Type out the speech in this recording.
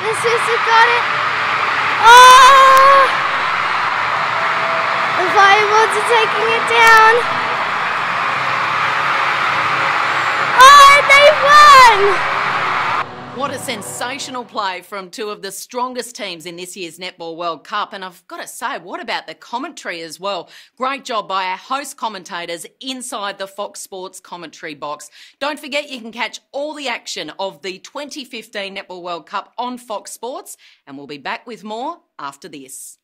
have got it. Oh! The Firebolts are taking it down. What a sensational play from two of the strongest teams in this year's Netball World Cup. And I've got to say, what about the commentary as well? Great job by our host commentators inside the Fox Sports commentary box. Don't forget you can catch all the action of the 2015 Netball World Cup on Fox Sports. And we'll be back with more after this.